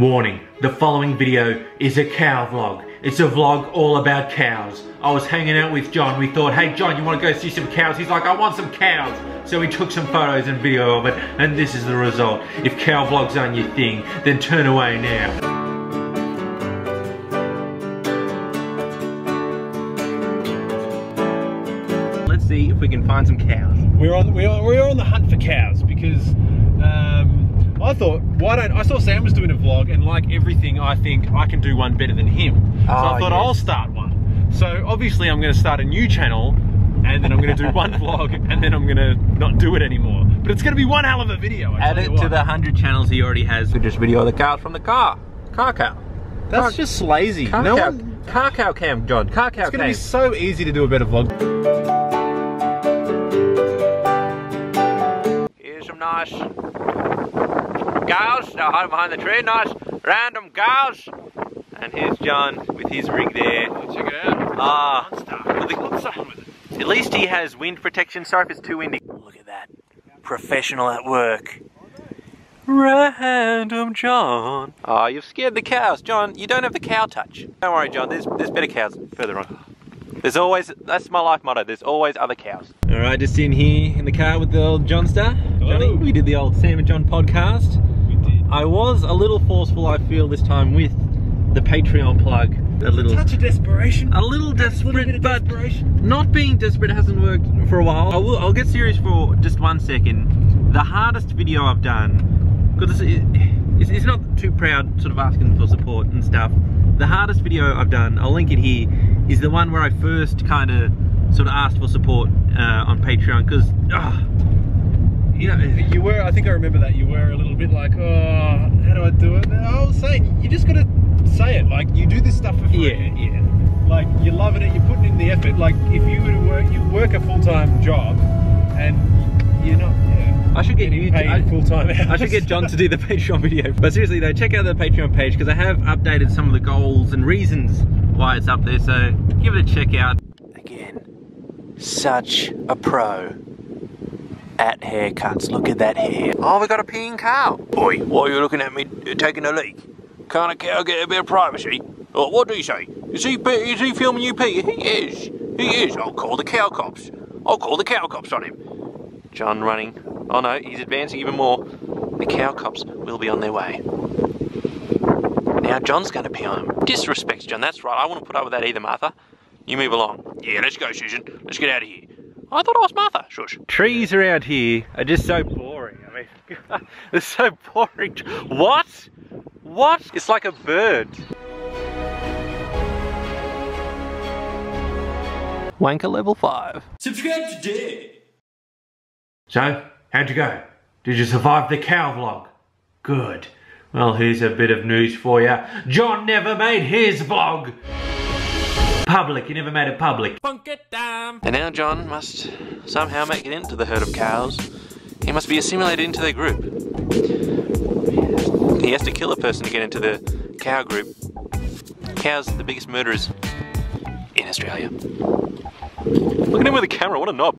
Warning, the following video is a cow vlog. It's a vlog all about cows. I was hanging out with Jon. We thought, hey Jon, you want to go see some cows? He's like, I want some cows. So we took some photos and video of it, and this is the result. If cow vlogs aren't your thing, then turn away now. Let's see if we can find some cows. We're on we're, we're on the hunt for cows because I thought why don't I saw Sam was doing a vlog and like everything I think I can do one better than him. So I Oh, thought yes. I'll start one. So obviously I'm going to start a new channel and then I'm going to do one vlog and then I'm going to not do it anymore. But it's going to be one hell of a video. I Add it to the 100 channels he already has. We just video the cows from the car. Car cow. That's just lazy. Car no cow. one. Car cow cam, Jon. Car cow It's going to be so easy to do a better vlog. Here's some nice cows. Now hiding behind the tree. Nice random cows. And here's Jon with his rig there. Check it out. Ah, What's up with it? at least he has wind protection. Sorry if it's too windy. Look at that. Professional at work. Random Jon. Oh, you've scared the cows. Jon, you don't have the cow touch. Don't worry, Jon. There's, there's better cows further on. There's always, that's my life motto. There's always other cows. All right, just in here in the car with the old Jon Star. Johnny, Hello. we did the old Sam and Jon podcast. We did. I was a little forceful, I feel, this time with the Patreon plug. A little, Touch of desperation. a little desperate, bit of but desperation. not being desperate hasn't worked for a while. I will, I'll get serious for just one second. The hardest video I've done, because it's, it's, it's not too proud sort of asking for support and stuff. The hardest video I've done, I'll link it here, is the one where I first kind of sort of asked for support uh, on Patreon, because, you know, You uh, were, I think I remember that. You were a little bit like, oh, how do I do it? And I was saying, you just gotta say it. Like, you do this stuff for free. yeah, yeah. Like, you're loving it, you're putting in the effort. Like, if you were to work, you work a full time job and you're not, yeah. I should get getting you. paid full time I should get Jon to do the Patreon video. But seriously though, check out the Patreon page because I have updated some of the goals and reasons why it's up there. So give it a check out. Again, such a pro at haircuts. Look at that hair. Oh, we got a peeing cow. Boy, why are you looking at me uh, taking a leak? Can't a cow get a bit of privacy? Oh, what do you say? Is he is he filming you pee? He is. He is. I'll call the cow cops. I'll call the cow cops on him. Jon running. Oh no, he's advancing even more. The cow cops will be on their way. Now Jon's going to pee on him. Disrespect, Jon. That's right. I wouldn't put up with that either, Martha. You move along. Yeah, let's go, Susan. Let's get out of here. I thought I was Martha. Shush. Trees around here are just so boring. I mean, they're so boring. What? What? It's like a bird. Wanker level 5. Subscribe today. So, how'd you go? Did you survive the cow vlog? Good. Well, here's a bit of news for you. Jon never made his vlog public. He never made it public. Punk it down. And now Jon must somehow make it into the herd of cows. He must be assimilated into their group. He has to kill a person to get into the cow group. Cows are the biggest murderers in Australia. Look at him with the camera, what a knob.